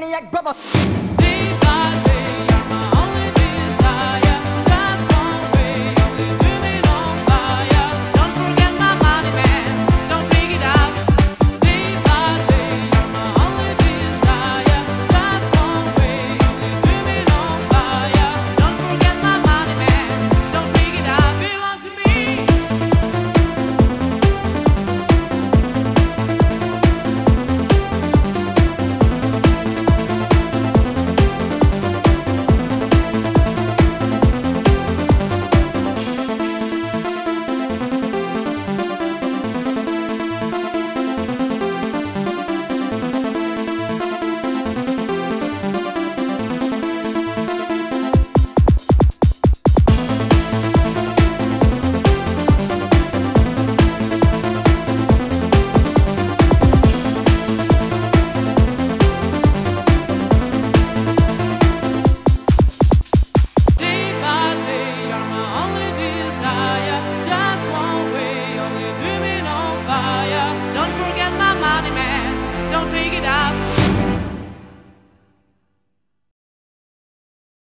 maniac brother.